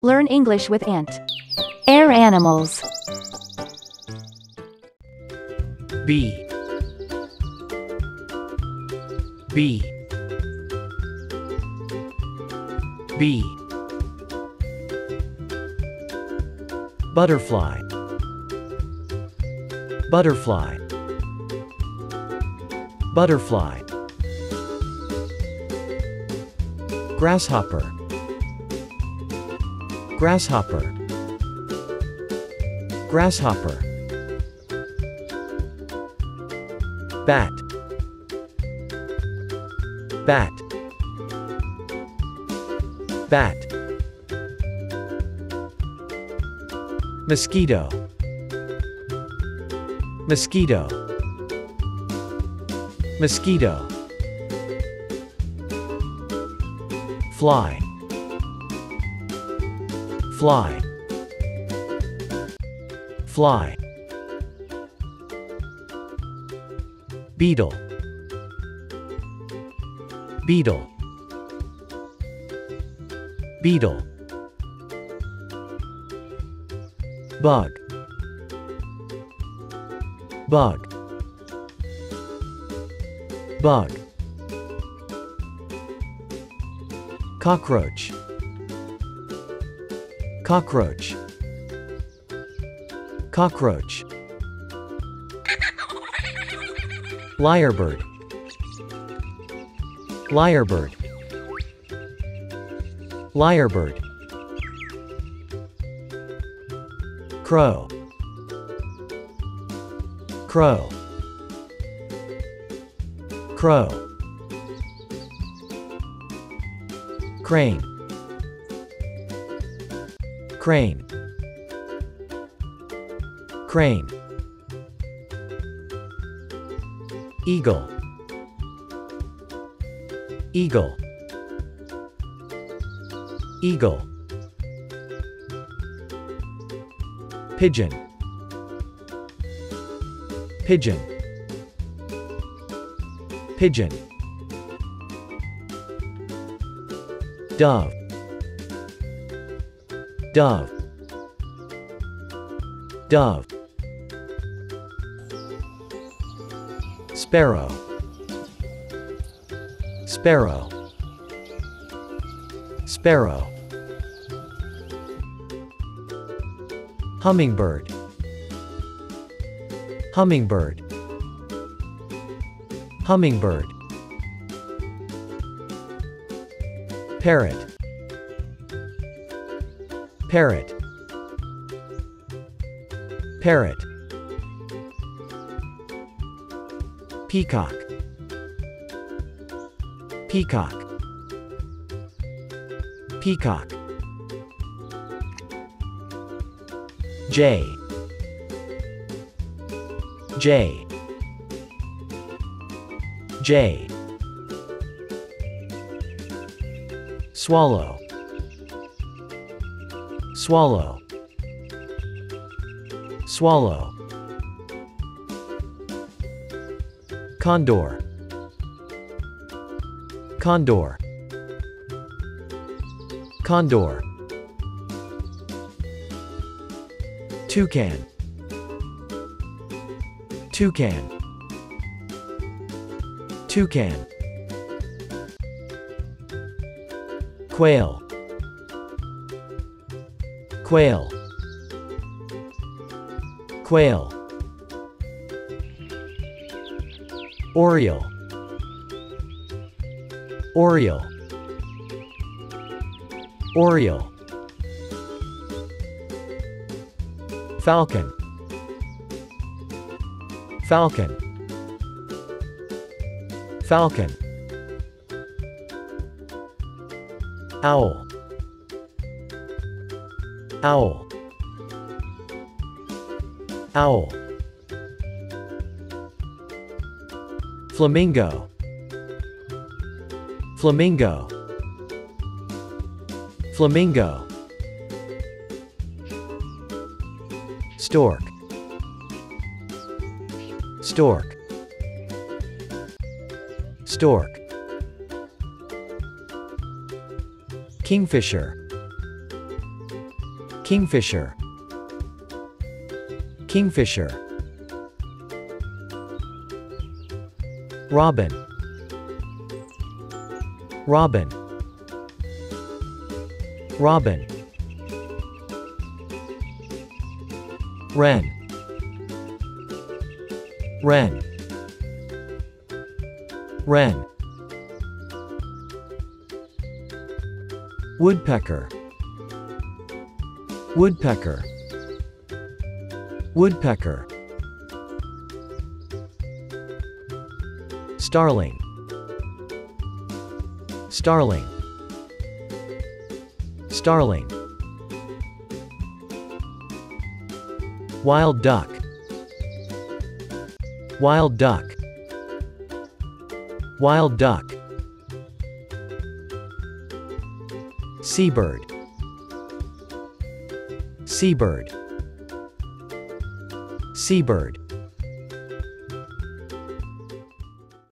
Learn English with Ant. Air animals. Bee. Bee. Bee. Butterfly. Butterfly. Butterfly. Grasshopper Grasshopper. Grasshopper. Bat. Bat. Bat. Mosquito. Mosquito. Mosquito. Fly Fly. Fly. Beetle. Beetle. Beetle. Bug. Bug. Bug. Cockroach Cockroach. Cockroach. Lyrebird. Lyrebird. Lyrebird. Crow. Crow. Crow. Crane Crane. Crane. Eagle. Eagle. Eagle. Pigeon. Pigeon. Pigeon. Dove Dove. Dove. Sparrow. Sparrow. Sparrow. Hummingbird. Hummingbird. Hummingbird. Parrot Parrot. Parrot. Peacock. Peacock. Peacock. Jay. Jay. Jay. Swallow Swallow. Swallow. Condor. Condor. Condor. Toucan. Toucan. Toucan. Quail Quail. Quail. Oriole Oriole Oriole Falcon. Falcon. Falcon. Owl Owl Owl Flamingo. Flamingo. Flamingo. Stork. Stork. Stork. Kingfisher Kingfisher. Kingfisher. Robin. Robin. Robin. Wren. Wren. Wren. Woodpecker. Woodpecker. Woodpecker. Starling. Starling. Starling. Wild duck. Wild duck. Wild duck. Seabird. Seabird. Seabird.